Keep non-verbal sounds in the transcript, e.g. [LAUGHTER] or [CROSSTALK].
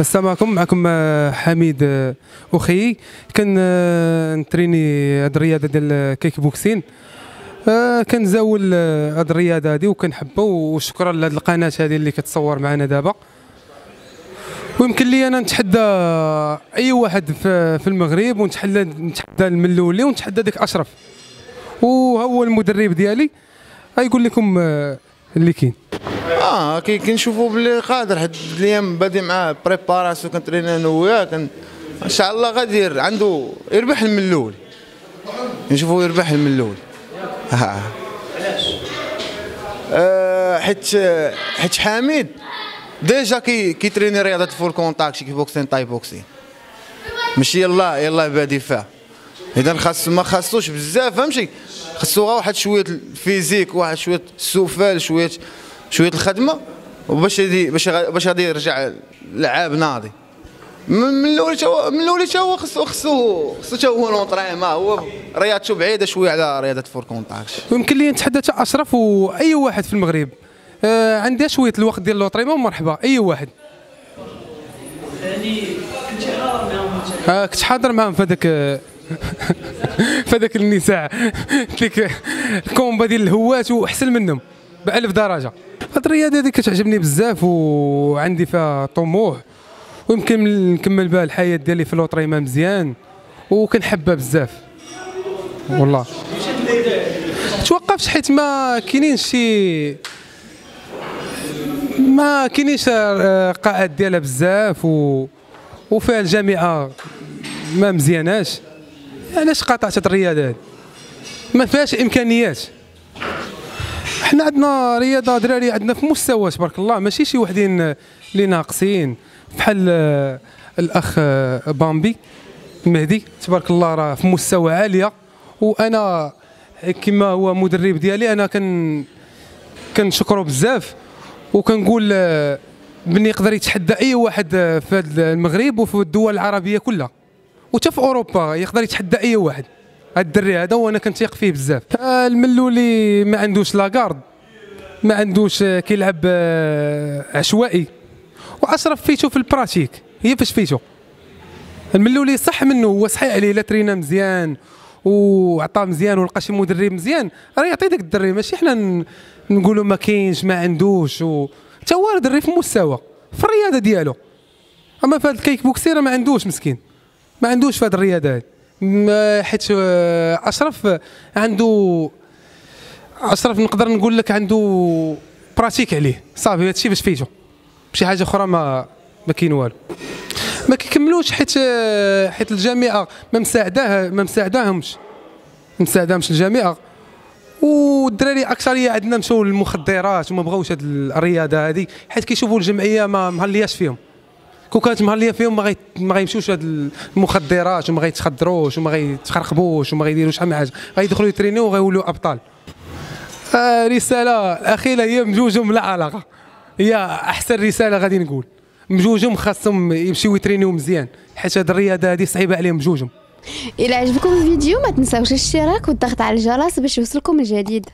السلام عليكم معكم آه، حميد آه، أخي. آه، نتريني هاد الرياضة ديال ال kick boxing. كنزاول هاد الرياضة هادي وكنحبها وشكرا لهاد القناة هادي اللي كتصور معنا دابا. ويمكن لي أنا نتحدى أي واحد في المغرب ونتحدى نتحدى الملولي ونتحدى ديك أشرف. وهو المدرب ديالي. غيقول لكم اللي كاين. آه كي كنشوفوا بلي قادر حد الأيام بادي معاه préparation كنترينا أنا وياه إن شاء الله غادي عنده يربح الملول نشوفوا يربح الملول آه. آه، حيت حيت حميد. déjà كي كيتريني رياضة full contact kick boxing thai boxing ماشي يلا يلا بادي فيها. إذا خاص ما خاصوش بزاف فهمتي؟ خاصو غير واحد شوية ال physique واحد شوية السوفال شوية شوية الخدمة وباش يدي باش باش غادي يرجع لعاب ناضي. من الأول تا هو- من الأول تا هو خصو خصو خصو تا هو l'entraînement هو رياضته بعيدة شوية على رياضة full contact ويمكن لي نتحدى حتى أشرف وأي واحد في المغرب. آه عندها شوية الوقت ديال l'entraînement مرحبا أي واحد؟ آه كنت حاضر معاهم في هذاك [LAUGHS] في هذاك النساء [LAUGHS] ديك الكومبا ديال الهوات وأحسن منهم. بألف درجة. هاد الرياضه هذه كتعجبني بزاف وعندي فيها طموح. ويمكن نكمل بها الحياة ديالي في لوطريمون مزيان. وكنحبها بزاف. والله. توقفش حيت ما كاينينش شي ما كاينينش آه، قاعات ديالها بزاف و... وفيها الجامعة ما مزياناش. علاش قاطعت هاد الرياضة هادي ما فيهاش إمكانيات. حنا عندنا رياضة دراري عندنا في مستوى تبارك الله ماشي شي وحدين اللي ناقصين. بحال آه، الأخ آه، بامبي مهدي تبارك الله راه في مستوى عالية. وأنا كما هو مدرب ديالي أنا كن كنشكرو بزاف. وكنقول آه، بني يقدر يتحدى أي واحد في المغرب وفي الدول العربية كلها. وحتى في أوروبا يقدر يتحدى أي واحد. الدري هذا وأنا كنتيق فيه بزاف. آه، الملولي ما عندوش la garde ما عندوش آه، كيلعب آه، عشوائي. وأشرف فيتو في ال pratique. هي فاش فيتو؟ الملولي صح منه هو صحيح عليه لا ترينا مزيان وعطاه مزيان ولقى شي مدرب مزيان. راه يعطي داك الدري ماشي حنا نقولوا ما كاينش ما عندوش و حتى هو دري في مستوى في الرياضة ديالو. أما في هذا الكيك بوكسي راه ما عندوش مسكين. ما عندوش في هذه الرياضة هذه حيت آه، أشرف عنده أشرف نقدر نقول لك عنده pratique عليه. صافي هادشي باش فيتو شي حاجة أخرى ما ما كاين والو. ما كيكملوش حيت حيت الجامعة ما مساعداه ما مساعداهمش. ما مساعداهمش الجامعة والدراري اكثريه عندنا مشاو للمخدرات وما بغاوش هاد الرياضة هذه حيت كيشوفوا الجمعية ما مهلياش فيهم. كون كانت مهليه فيهم ما غي ما غيمشيوش هاد المخدرات وما غيتخدروش وما غيتخرقبوش وما غيديروش شحال من حاجة. غيدخلوا يترينيو وغيولوا أبطال. آه رسالة الاخيره هي مجوجهم لا علاقة. هي أحسن رسالة غادي نقول. مجوجهم خاصهم يمشيو يترينيو مزيان. حيت هاد الرياضة هذه صعيبة عليهم مجوجهم إلى عجبكم الفيديو ما تنساوش الاشتراك والضغط على الجرس باش يوصلكم الجديد.